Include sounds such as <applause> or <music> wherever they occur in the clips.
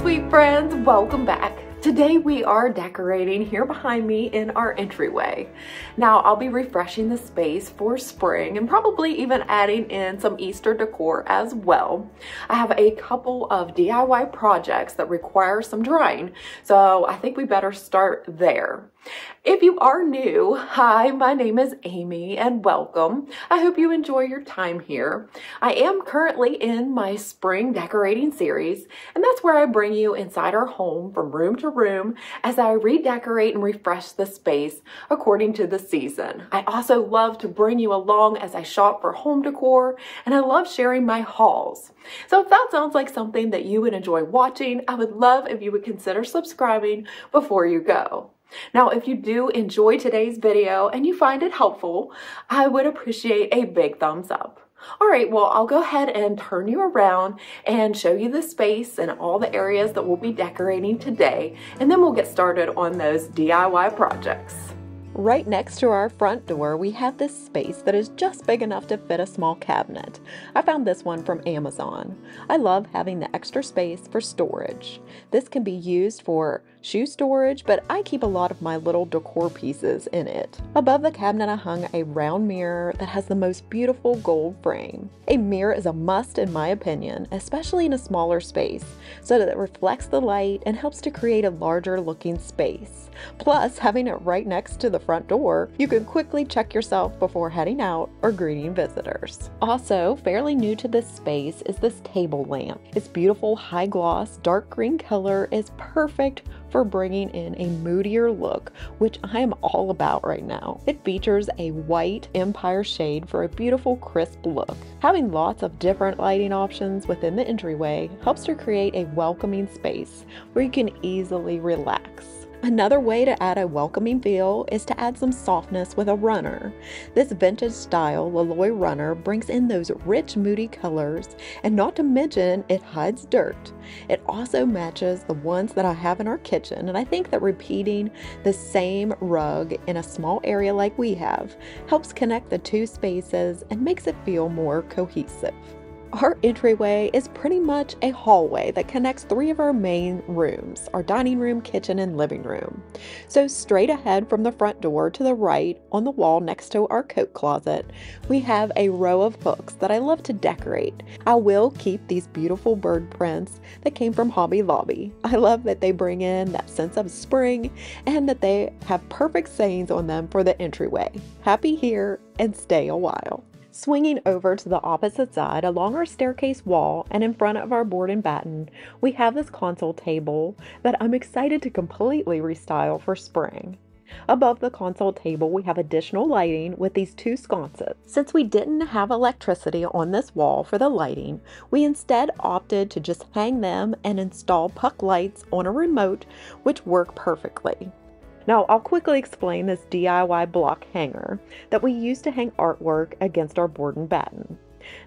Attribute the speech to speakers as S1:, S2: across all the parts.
S1: sweet friends, welcome back. Today we are decorating here behind me in our entryway. Now I'll be refreshing the space for spring and probably even adding in some Easter decor as well. I have a couple of DIY projects that require some drying, so I think we better start there. If you are new, hi, my name is Amy and welcome. I hope you enjoy your time here. I am currently in my spring decorating series, and that's where I bring you inside our home from room to room as I redecorate and refresh the space according to the season. I also love to bring you along as I shop for home decor, and I love sharing my hauls. So if that sounds like something that you would enjoy watching, I would love if you would consider subscribing before you go. Now, if you do enjoy today's video and you find it helpful, I would appreciate a big thumbs up. All right, well, I'll go ahead and turn you around and show you the space and all the areas that we'll be decorating today, and then we'll get started on those DIY projects. Right next to our front door, we have this space that is just big enough to fit a small cabinet. I found this one from Amazon. I love having the extra space for storage. This can be used for shoe storage, but I keep a lot of my little decor pieces in it. Above the cabinet, I hung a round mirror that has the most beautiful gold frame. A mirror is a must in my opinion, especially in a smaller space, so that it reflects the light and helps to create a larger looking space. Plus, having it right next to the front door, you can quickly check yourself before heading out or greeting visitors. Also, fairly new to this space is this table lamp. Its beautiful high gloss dark green color is perfect for bringing in a moodier look, which I am all about right now. It features a white empire shade for a beautiful crisp look. Having lots of different lighting options within the entryway helps to create a welcoming space where you can easily relax. Another way to add a welcoming feel is to add some softness with a runner. This vintage style Loloi runner brings in those rich moody colors and not to mention it hides dirt. It also matches the ones that I have in our kitchen and I think that repeating the same rug in a small area like we have helps connect the two spaces and makes it feel more cohesive. Our entryway is pretty much a hallway that connects three of our main rooms our dining room, kitchen, and living room. So, straight ahead from the front door to the right, on the wall next to our coat closet, we have a row of books that I love to decorate. I will keep these beautiful bird prints that came from Hobby Lobby. I love that they bring in that sense of spring and that they have perfect sayings on them for the entryway. Happy here and stay a while. Swinging over to the opposite side along our staircase wall and in front of our board and batten, we have this console table that I'm excited to completely restyle for spring. Above the console table, we have additional lighting with these two sconces. Since we didn't have electricity on this wall for the lighting, we instead opted to just hang them and install puck lights on a remote, which work perfectly. Now, I'll quickly explain this DIY block hanger that we use to hang artwork against our board and batten.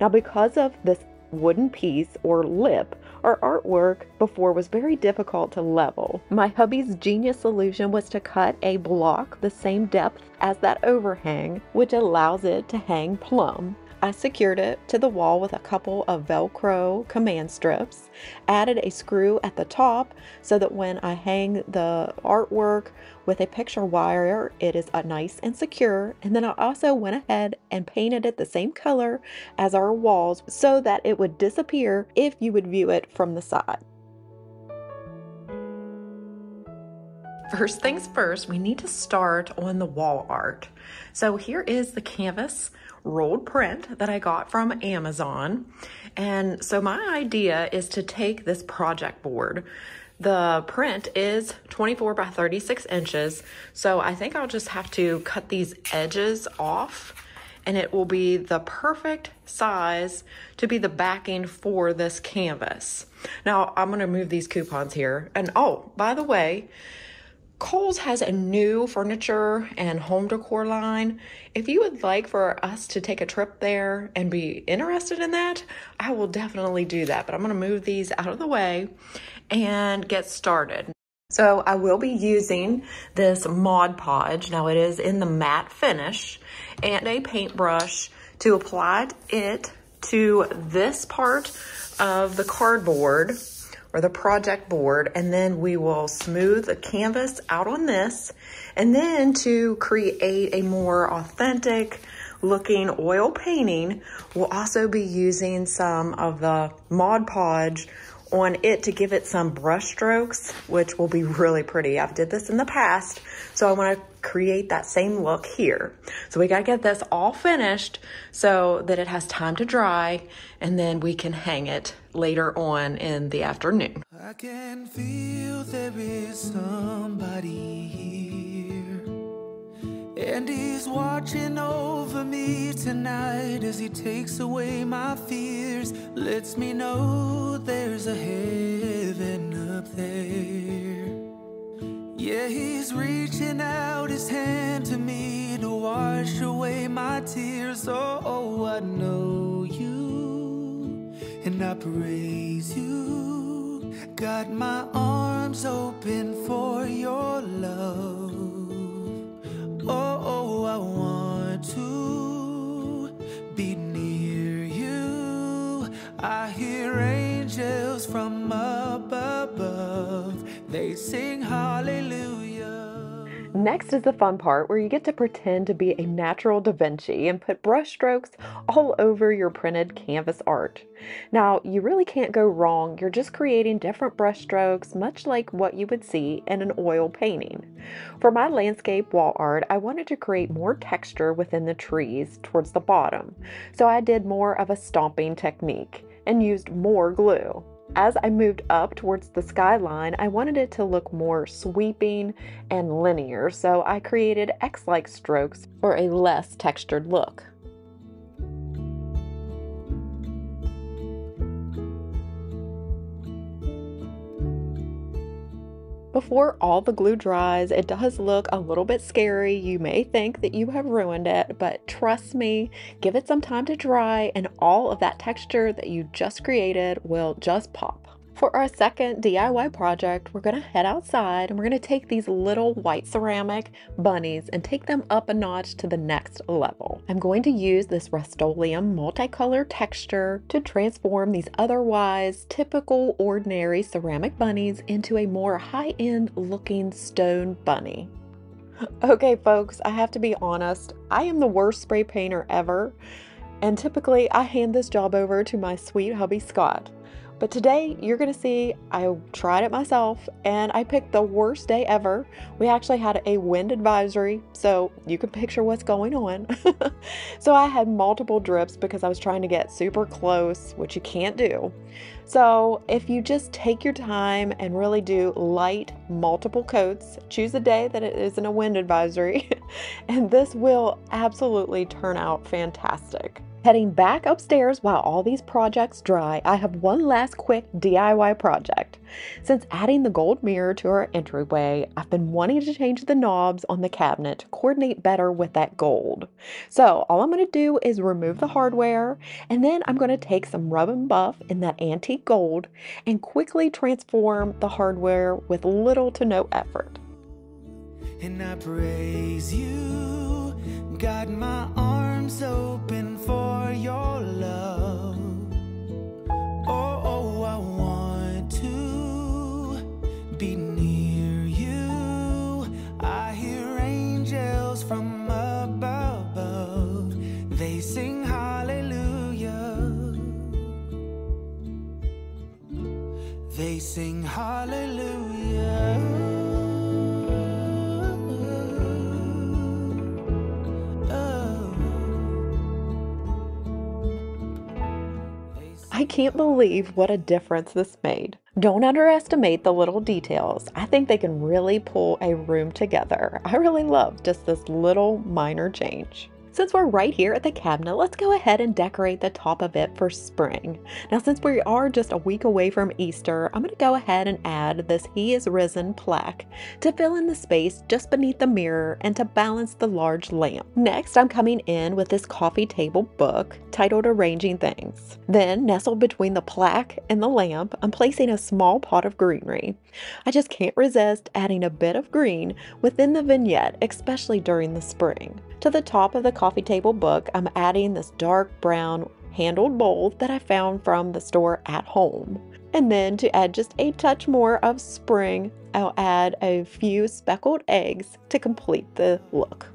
S1: Now, because of this wooden piece or lip, our artwork before was very difficult to level. My hubby's genius solution was to cut a block the same depth as that overhang, which allows it to hang plumb. I secured it to the wall with a couple of Velcro command strips, added a screw at the top so that when I hang the artwork with a picture wire, it is a nice and secure. And then I also went ahead and painted it the same color as our walls so that it would disappear if you would view it from the side. First things first, we need to start on the wall art. So here is the canvas rolled print that I got from Amazon. And so my idea is to take this project board. The print is 24 by 36 inches, so I think I'll just have to cut these edges off and it will be the perfect size to be the backing for this canvas. Now I'm gonna move these coupons here. And oh, by the way, Kohl's has a new furniture and home decor line. If you would like for us to take a trip there and be interested in that, I will definitely do that. But I'm going to move these out of the way and get started. So I will be using this Mod Podge. Now it is in the matte finish and a paintbrush to apply it to this part of the cardboard or the project board and then we will smooth the canvas out on this and then to create a more authentic looking oil painting we'll also be using some of the Mod Podge on it to give it some brush strokes, which will be really pretty. I've did this in the past, so I wanna create that same look here. So we gotta get this all finished so that it has time to dry and then we can hang it later on in the afternoon. I can feel there is somebody here and he's watching over me tonight as he takes away my fears Lets me know there's a heaven up there. Yeah, he's reaching out his hand to me to wash away my tears. Oh, oh I know you and I praise you. Got my arms open for your love I want to be near you. I hear angels from up above. They sing hallelujah. Next is the fun part where you get to pretend to be a natural Da Vinci and put brush strokes all over your printed canvas art. Now, you really can't go wrong. You're just creating different brush strokes, much like what you would see in an oil painting. For my landscape wall art, I wanted to create more texture within the trees towards the bottom, so I did more of a stomping technique and used more glue. As I moved up towards the skyline, I wanted it to look more sweeping and linear, so I created X-like strokes for a less textured look. Before all the glue dries, it does look a little bit scary. You may think that you have ruined it, but trust me, give it some time to dry and all of that texture that you just created will just pop. For our second DIY project, we're gonna head outside and we're gonna take these little white ceramic bunnies and take them up a notch to the next level. I'm going to use this Rust-Oleum multicolor texture to transform these otherwise typical ordinary ceramic bunnies into a more high-end looking stone bunny. Okay folks, I have to be honest, I am the worst spray painter ever, and typically I hand this job over to my sweet hubby Scott. But today you're going to see I tried it myself and I picked the worst day ever. We actually had a wind advisory, so you can picture what's going on. <laughs> so I had multiple drips because I was trying to get super close, which you can't do. So if you just take your time and really do light multiple coats, choose a day that it isn't a wind advisory, <laughs> and this will absolutely turn out fantastic. Heading back upstairs while all these projects dry, I have one last quick DIY project. Since adding the gold mirror to our entryway, I've been wanting to change the knobs on the cabinet to coordinate better with that gold. So all I'm going to do is remove the hardware and then I'm going to take some rub and buff in that antique gold and quickly transform the hardware with little to no effort. And I praise you, got my arms open for your love. Oh, oh, I want to be near you. I hear angels from above, they sing hallelujah. They sing hallelujah. I can't believe what a difference this made. Don't underestimate the little details. I think they can really pull a room together. I really love just this little minor change. Since we're right here at the cabinet, let's go ahead and decorate the top of it for spring. Now, since we are just a week away from Easter, I'm going to go ahead and add this He is Risen plaque to fill in the space just beneath the mirror and to balance the large lamp. Next, I'm coming in with this coffee table book titled Arranging Things. Then, nestled between the plaque and the lamp, I'm placing a small pot of greenery. I just can't resist adding a bit of green within the vignette, especially during the spring. To the top of the coffee table book, I'm adding this dark brown handled bowl that I found from the store at home. And then to add just a touch more of spring, I'll add a few speckled eggs to complete the look.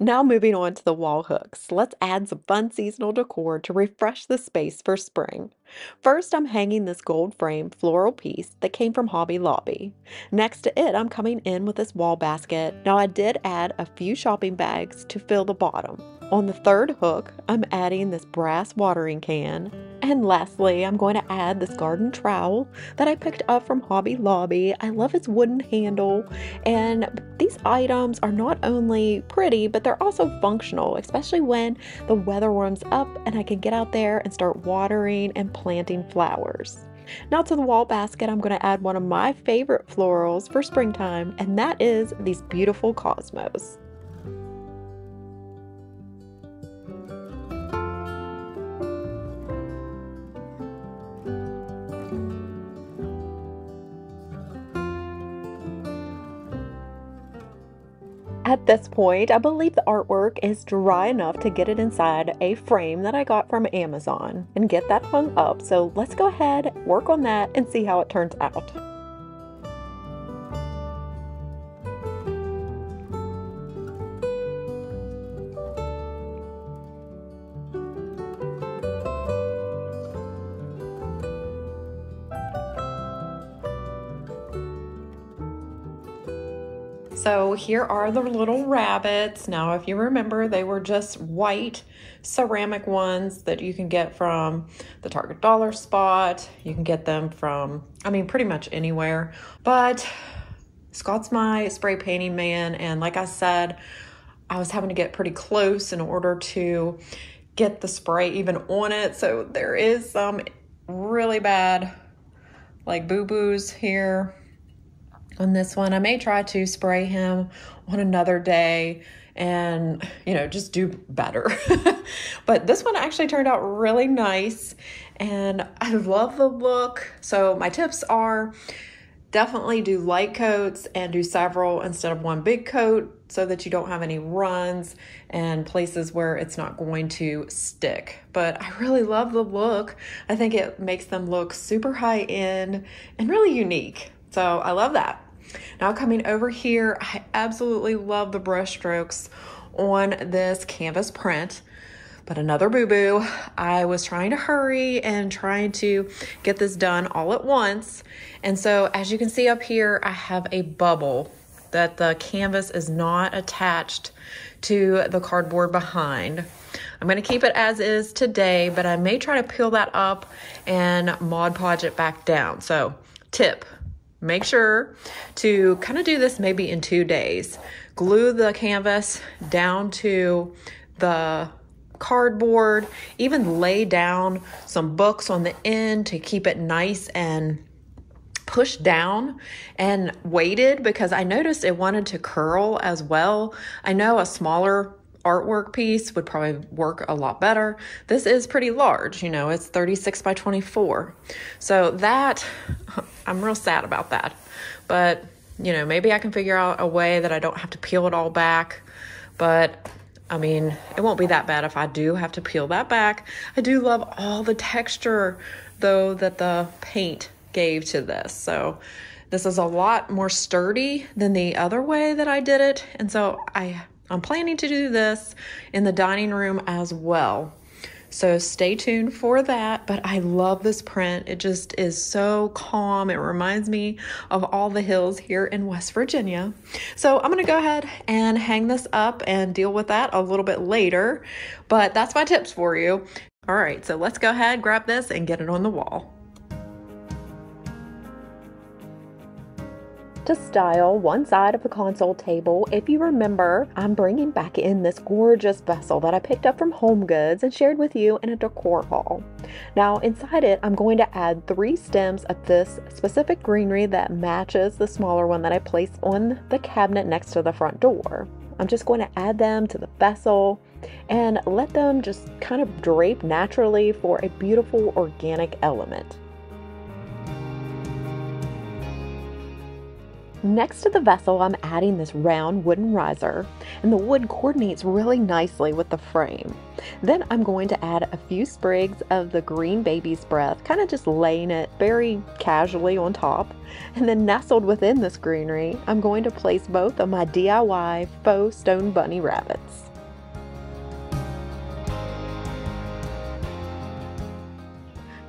S1: Now moving on to the wall hooks, let's add some fun seasonal decor to refresh the space for spring. First, I'm hanging this gold frame floral piece that came from Hobby Lobby. Next to it, I'm coming in with this wall basket. Now I did add a few shopping bags to fill the bottom. On the third hook, I'm adding this brass watering can. And lastly, I'm going to add this garden trowel that I picked up from Hobby Lobby. I love its wooden handle, and these items are not only pretty, but they're also functional, especially when the weather warms up and I can get out there and start watering and planting flowers. Now to the wall basket, I'm going to add one of my favorite florals for springtime, and that is these beautiful cosmos. At this point, I believe the artwork is dry enough to get it inside a frame that I got from Amazon and get that hung up. So let's go ahead, work on that, and see how it turns out. So here are the little rabbits. Now, if you remember, they were just white ceramic ones that you can get from the Target Dollar Spot. You can get them from, I mean, pretty much anywhere. But Scott's my spray painting man. And like I said, I was having to get pretty close in order to get the spray even on it. So there is some really bad like boo-boos here on this one. I may try to spray him on another day and, you know, just do better. <laughs> but this one actually turned out really nice and I love the look. So my tips are definitely do light coats and do several instead of one big coat so that you don't have any runs and places where it's not going to stick. But I really love the look. I think it makes them look super high end and really unique. So I love that. Now coming over here, I absolutely love the brush strokes on this canvas print. But another boo-boo, I was trying to hurry and trying to get this done all at once. And so as you can see up here, I have a bubble that the canvas is not attached to the cardboard behind. I'm going to keep it as is today, but I may try to peel that up and Mod Podge it back down. So tip, Make sure to kind of do this maybe in two days. Glue the canvas down to the cardboard, even lay down some books on the end to keep it nice and pushed down and weighted because I noticed it wanted to curl as well. I know a smaller artwork piece would probably work a lot better. This is pretty large, you know, it's 36 by 24. So that, <laughs> I'm real sad about that. But, you know, maybe I can figure out a way that I don't have to peel it all back. But I mean, it won't be that bad if I do have to peel that back. I do love all the texture, though, that the paint gave to this. So this is a lot more sturdy than the other way that I did it. And so I I'm planning to do this in the dining room as well. So stay tuned for that. But I love this print. It just is so calm. It reminds me of all the hills here in West Virginia. So I'm going to go ahead and hang this up and deal with that a little bit later. But that's my tips for you. All right, so let's go ahead, grab this, and get it on the wall. To style one side of the console table. If you remember, I'm bringing back in this gorgeous vessel that I picked up from Home Goods and shared with you in a decor haul. Now inside it, I'm going to add three stems of this specific greenery that matches the smaller one that I placed on the cabinet next to the front door. I'm just going to add them to the vessel and let them just kind of drape naturally for a beautiful organic element. Next to the vessel, I'm adding this round wooden riser, and the wood coordinates really nicely with the frame. Then I'm going to add a few sprigs of the green baby's breath, kind of just laying it very casually on top. And then nestled within this greenery, I'm going to place both of my DIY faux stone bunny rabbits.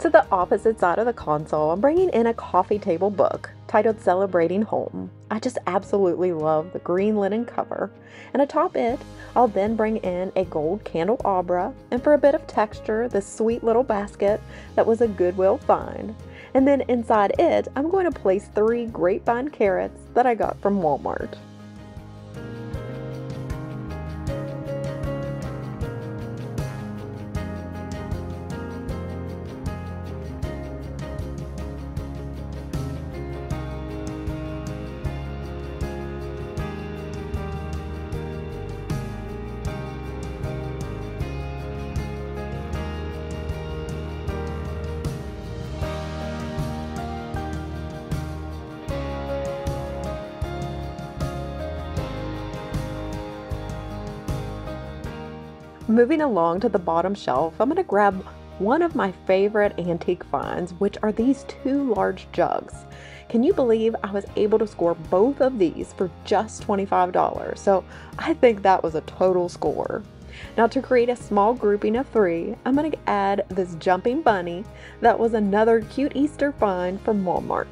S1: To the opposite side of the console, I'm bringing in a coffee table book titled Celebrating Home. I just absolutely love the green linen cover. And atop it, I'll then bring in a gold candelabra, and for a bit of texture, this sweet little basket that was a Goodwill find. And then inside it, I'm going to place three grapevine carrots that I got from Walmart. Moving along to the bottom shelf, I'm going to grab one of my favorite antique finds, which are these two large jugs. Can you believe I was able to score both of these for just $25? So I think that was a total score. Now to create a small grouping of three, I'm going to add this jumping bunny that was another cute Easter find from Walmart.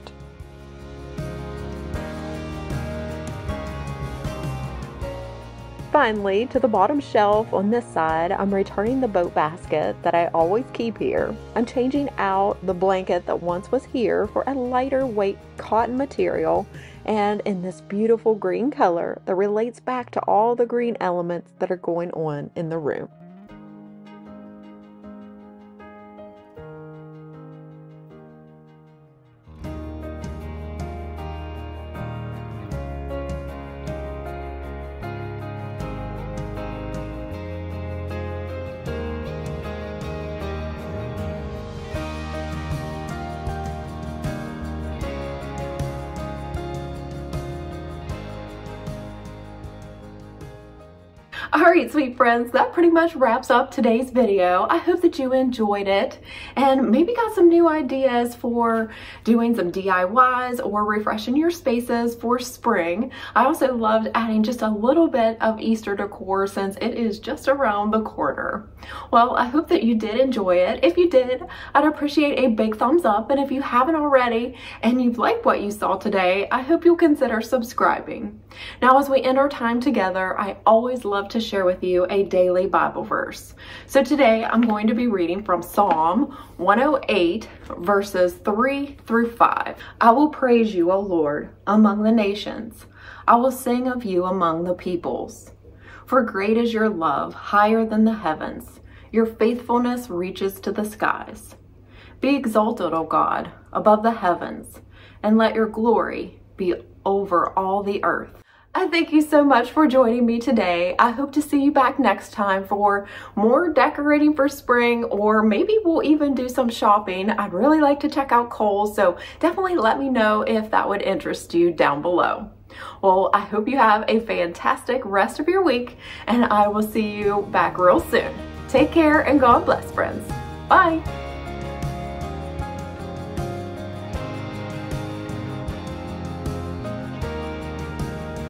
S1: Finally, to the bottom shelf on this side, I'm returning the boat basket that I always keep here. I'm changing out the blanket that once was here for a lighter weight cotton material and in this beautiful green color that relates back to all the green elements that are going on in the room. All right, sweet friends, that pretty much wraps up today's video. I hope that you enjoyed it and maybe got some new ideas for doing some DIYs or refreshing your spaces for spring. I also loved adding just a little bit of Easter decor since it is just around the corner. Well, I hope that you did enjoy it. If you did, I'd appreciate a big thumbs up. And if you haven't already and you've liked what you saw today, I hope you'll consider subscribing. Now, as we end our time together, I always love to share with you a daily Bible verse. So today I'm going to be reading from Psalm 108 verses 3 through 5. I will praise you, O Lord, among the nations. I will sing of you among the peoples. For great is your love, higher than the heavens. Your faithfulness reaches to the skies. Be exalted, O God, above the heavens, and let your glory be over all the earth. I thank you so much for joining me today. I hope to see you back next time for more decorating for spring or maybe we'll even do some shopping. I'd really like to check out Kohl's, so definitely let me know if that would interest you down below. Well, I hope you have a fantastic rest of your week and I will see you back real soon. Take care and God bless, friends. Bye.